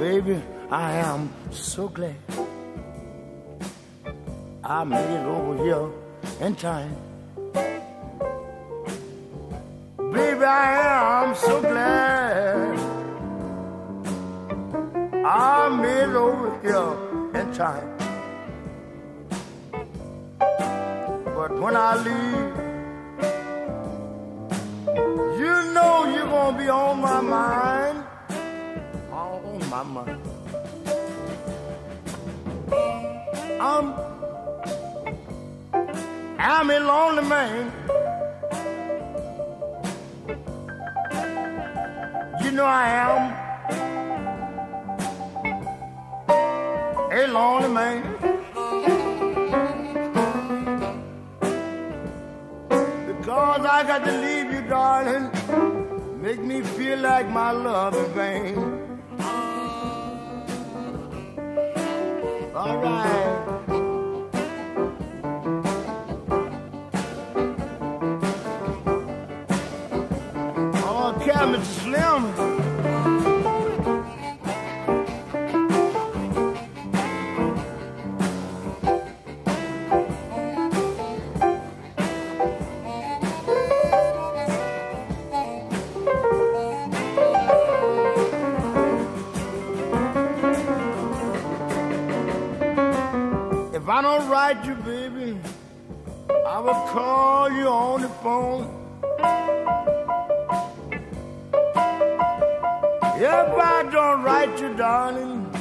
Baby, I am so glad I made it over here in time. Baby, I am so glad I made it over here in time. But when I leave, you know you're gonna be on my mind. I'm I'm a lonely man. You know I am a lonely man. Because I got to leave you, darling, make me feel like my love is vain. All right. Oh, Cabinet Slim. I don't write you, baby, I will call you on the phone. If I don't write you, darling,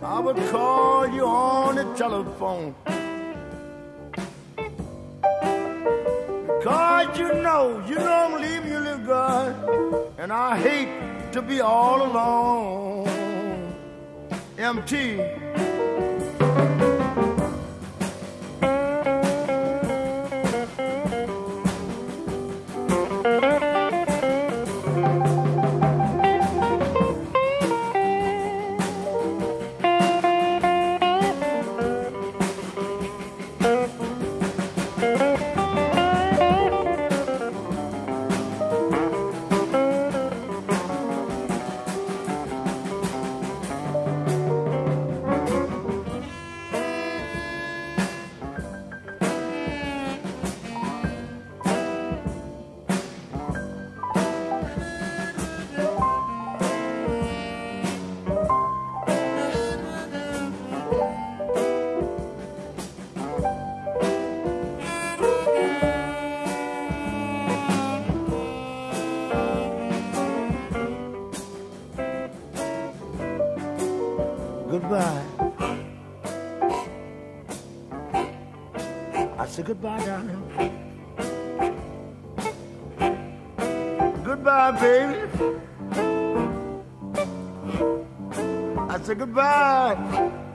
I will call you on the telephone. Because you know, you know I'm leaving you, little girl, and I hate to be all alone. MT. Goodbye. I said goodbye, darling. Goodbye, baby. I said goodbye.